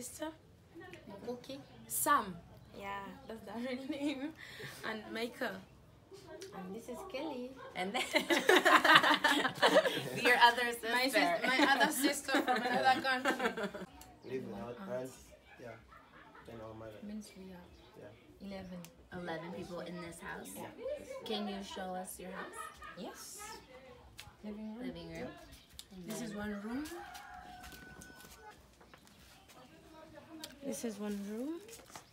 sister. Mukoki. Sam. Yeah, that's the real name. And Michael. And this is Kelly. And then your other sister. My, sis- my other sister from another country. Live with our aunt. Yeah. And our mother. Means we are Yeah. 11. 11 people in this house. Can you show us your house? Yes. Living room. Living room. This is one room. This is one room.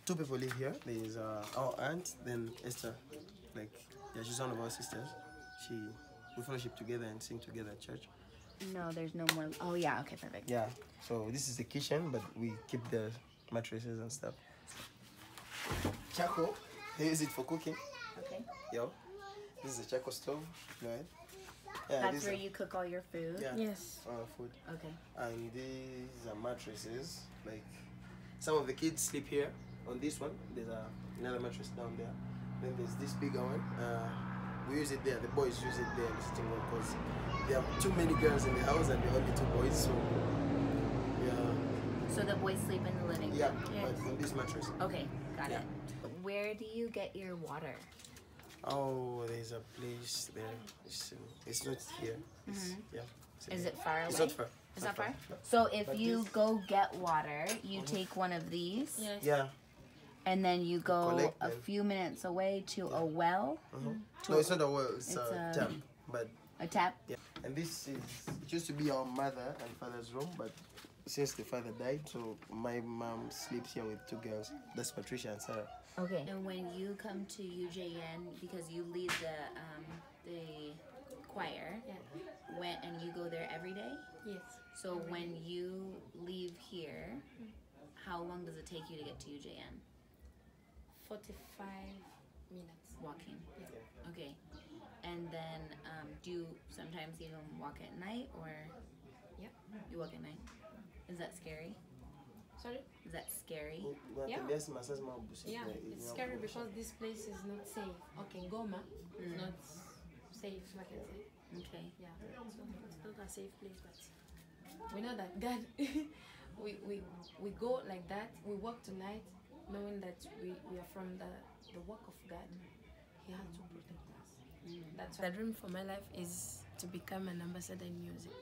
Two people live here. There is uh, our aunt, then Esther. Like, yeah, she's one of our sisters. She, we fellowship together and sing together at church. No, there's no more. Oh, yeah. Okay, perfect. Yeah. So this is the kitchen, but we keep the mattresses and stuff. Charcoal. They use it for cooking. Okay. Yo. This is a charcoal stove. Right. Yeah. That's where are- you cook all your food? Yeah. Yes. Uh, food. Okay. and these are mattresses like some of the kids sleep here on this one there's a, another mattress down there then there's this bigger one uh, we use it there the boys use it there in the sitting room because there are too many girls in the house and there are only two boys so yeah So the boys sleep in the living room? yeah Yes. but on this mattress Okay, got Yeah. it. Where do you get your water? oh there's a place there it's, it's not here it's, yeah it's Is it far away? it's not far It's not far? So if But you this- go get water, you take one of these, Yes. yeah and then you go collect a them. few minutes away to a well, uh-huh. no it's not a well it's, It's a a- tap but a tap. Yeah, and this is it used to be our mother and father's room, but since the father died, so my mom sleeps here with two girls. That's Patricia and Sarah. Okay. And when you come to UJN because you lead the um, the choir, Yeah. when and you go there every day. Yes. So when you leave here, how long does it take you to get to UJN? 45 minutes. Walking. Yeah. Okay. And then um, do you sometimes even walk at night or Yep. you walk at night? Is that scary? Sorry? Is that scary? Yeah. Yes, massage my bush. Yeah, it's scary because this place is not safe. Okay, Goma is not safe, I can say. Okay. Yeah, so it's not a safe place, but we know that God, we, we, we go like that, we walk tonight knowing that we, we are from the, the work of God. He has to protect us. Mm. That's the dream for my life is to become an ambassador in music.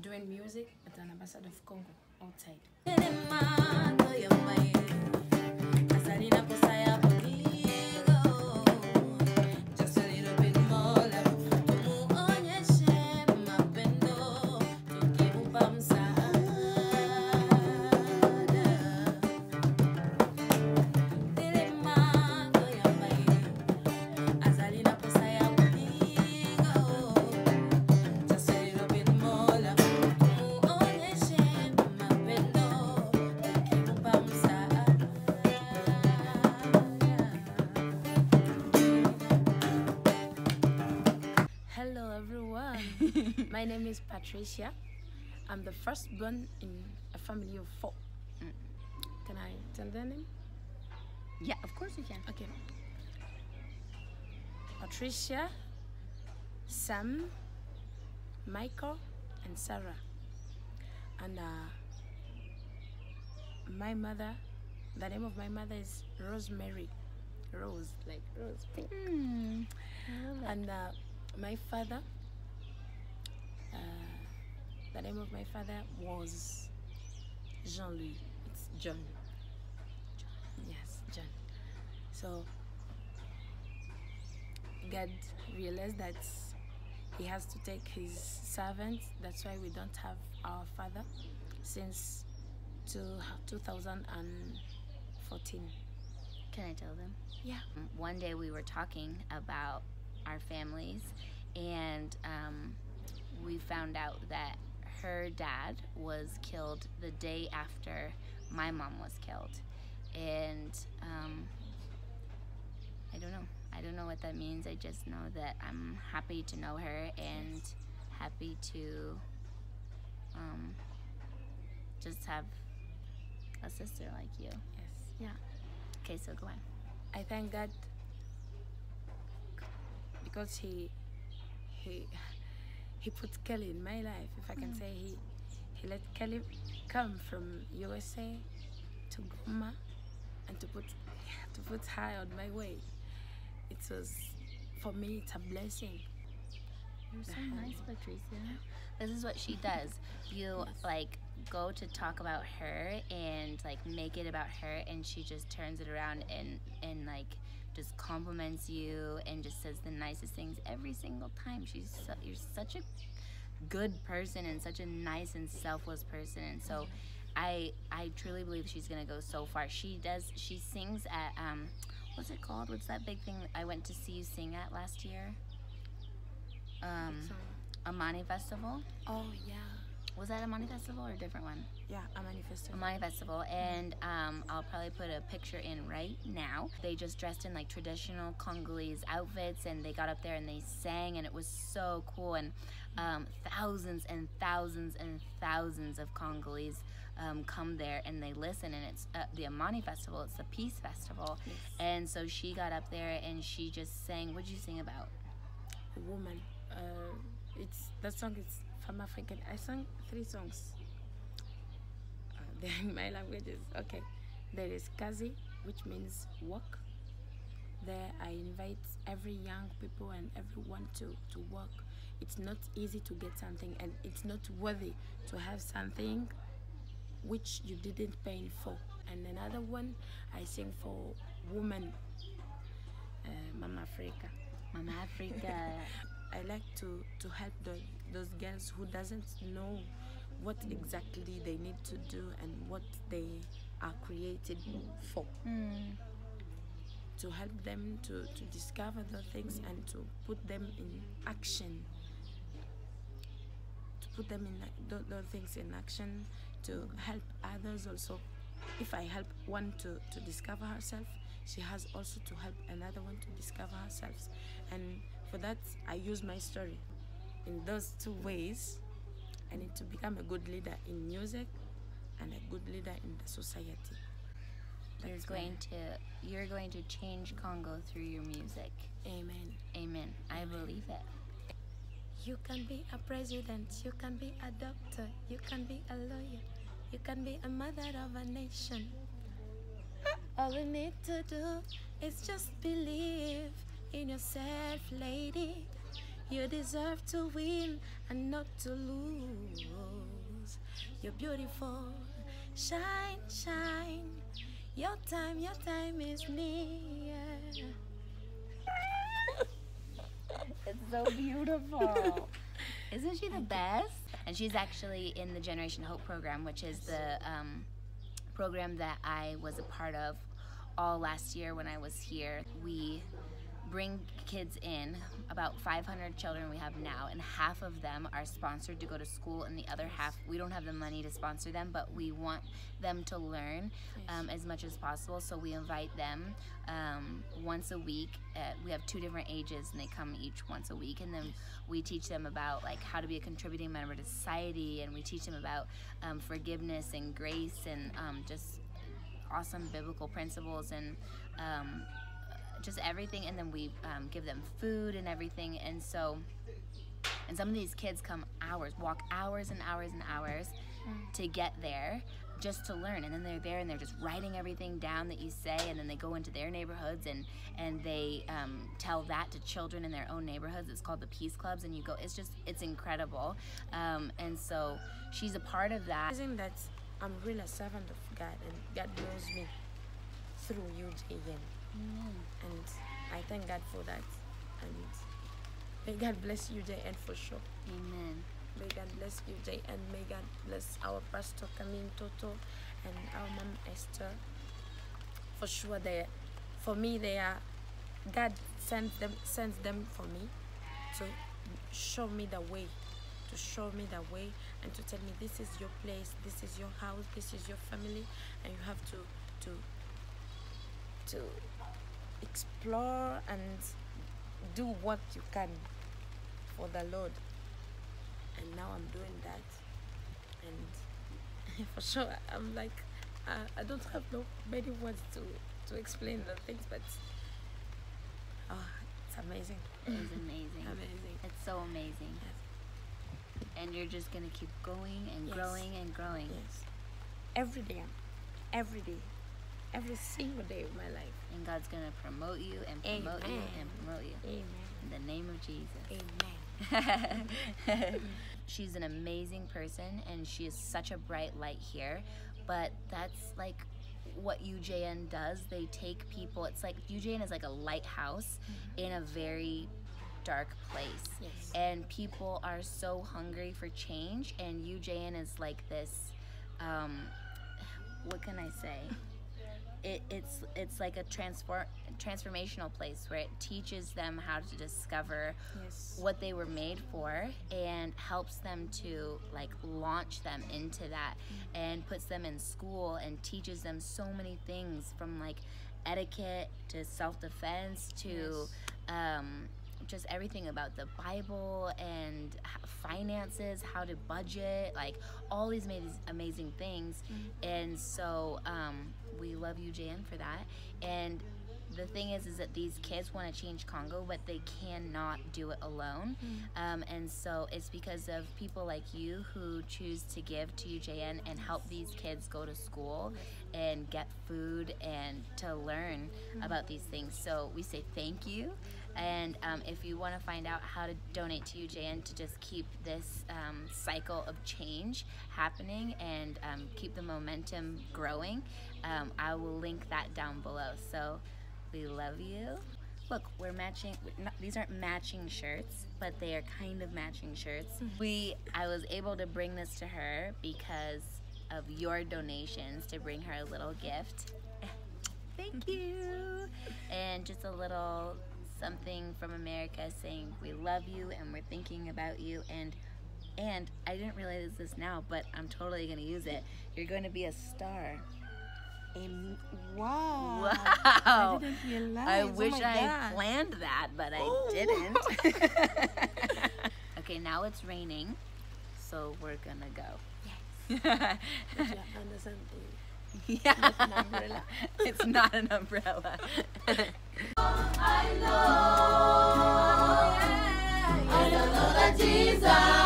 Doing music as an ambassador of Congo outside. My name is Patricia. I'm the firstborn in a family of four. Can I tell their name? Yeah, of course you can. Okay. Patricia, Sam, Michael, and Sarah. And uh, my mother, the name of my mother is Rosemary. Rose, like Rose. pink. Hmm. And uh, my father, the name of my father was Jean Louis. It's John. John. Yes, John. So God realized that He has to take His servants. That's why we don't have our father since to 2014. Can I tell them? Yeah. One day we were talking about our families, and um, we found out that her dad was killed the day after my mom was killed. And um, I don't know. I don't know what that means. I just know that I'm happy to know her and happy to um, just have a sister like you. Yes. Yeah. Okay, so go on. I thank God because he he he put Kelly in my life. If I can mm. say he he let Kelly come from USA to Goma and to put to put her on my way. It was for me it's a blessing. You're so nice, Patricia. This is what she does. You like go to talk about her and like make it about her, and she just turns it around and and like just compliments you and just says the nicest things every single time. She's so, you're such a good person and such a nice and selfless person, and so. I I truly believe she's gonna go so far. She does. She sings at um, what's it called? What's that big thing I went to see you sing at last year? Um, Amani Festival. oh yeah, Was that Amani Festival or a different one? Yeah, a manifesto. Amani Festival, and um, I'll probably put a picture in right now. They just dressed in like traditional Congolese outfits, and they got up there and they sang, and it was so cool. And um, thousands and thousands and thousands of Congolese um, come there and they listen, and it's uh, the Amani Festival. It's the Peace Festival, Yes. and so she got up there and she just sang. What'd you sing about? woman. Uh, it's that song is from African. I sang three songs. In my languages. Okay, there is Kazi, which means work. There, I invite every young people and everyone to to work. It's not easy to get something, and it's not worthy to have something which you didn't pay for. And another one, I sing for women, uh, Mama Africa. Mama Africa. I like to to help the, those girls who doesn't know what exactly they need to do and what they are created for. Mm. To help them to, to discover the things and to put them in action. To put them in the, the things in action. To help others also. If I help one to, to discover herself, she has also to help another one to discover herself. And for that, I use my story. In those two ways, I need to become a good leader in music and a good leader in the society. You're That's my- going to you're going to change Congo through your music. Amen. Amen. I believe it. You can be a president, you can be a doctor, you can be a lawyer, you can be a mother of a nation. All we need to do is just believe in yourself, lady. You deserve to win and not to lose. You're beautiful. Shine, shine. Your time, your time is near. It's so beautiful. Isn't she the best? And she's actually in the Generation Hope program, which is the um, program that I was a part of all last year when I was here. We bring kids in, about 500 children we have now, and half of them are sponsored to go to school, and the other half, we don't have the money to sponsor them, but we want them to learn um, as much as possible. So we invite them um, once a week. Uh, we have two different ages, and they come each once a week, and then we teach them about like how to be a contributing member to society, and we teach them about um, forgiveness and grace, and um, just awesome biblical principles and um, just everything and then we um, give them food and everything and so and some of these kids come hours walk hours and hours and hours to get there just to learn and then they're there and they're just writing everything down that you say and then they go into their neighborhoods and and they um, tell that to children in their own neighborhoods. It's called the peace clubs and you go it's just it's incredible. Um, and so she's a part of that. I'm really a servant of God and God knows me through you, Jayen. And I thank God for that. And may God bless you, Jayen, for sure. amen May God bless you, Jay, and may God bless our pastor Camille Toto and our mom Esther. For sure, they, for me, they are. God sends them, sends them for me, to show me the way, to show me the way, and to tell me this is your place, this is your house, this is your family, and you have to, to, to explore and do what you can for the Lord and now I'm doing that and for sure I'm like uh, I don't have no many words to to explain the things but oh it's amazing it's amazing amazing it's so amazing Yes. And you're just gonna keep going and Yes. growing and growing. Yes. Every day. Every day. Every single day of my life. And God's gonna promote you and promote you and Amen. promote you. Amen. In the name of Jesus. Amen. She's an amazing person and she is such a bright light here. But that's like what UJN does. They take people, it's like UJN is like a lighthouse in a very dark place. Yes. And people are so hungry for change, and UJN is like this um, what can I say? It, it's it's like a transform transformational place where it teaches them how to discover Yes. what they were made for and helps them to like launch them into that and puts them in school and teaches them so many things from like etiquette to self-defense to um, just everything about the bible and finances how to budget like all these amazing, amazing things. And so um, we love UJN for that and the thing is is that these kids want to change congo but they cannot do it alone um, and so it's because of people like you who choose to give to UJN and help these kids go to school and get food and to learn about these things. So we say thank you. And um, if you want to find out how to donate to UJN to just keep this um, cycle of change happening and um, keep the momentum growing, um, I will link that down below. So we love you. Look, we're matching. not- These aren't matching shirts, but they are kind of matching shirts. We, I was able to bring this to her because of your donations to bring her a little gift. Thank you. And just a little something from America saying we love you and we're thinking about you and and I didn't realize this now, but I'm totally gonna use it. You're going to be a star. Am- wow. Wow. I didn't realize. I Oh wish I God. planned that, but I Oh. didn't. okay, now it's raining, so we're gonna go. But you understand the- yeah. It's not an umbrella. It's not an umbrella. Vous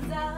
casa.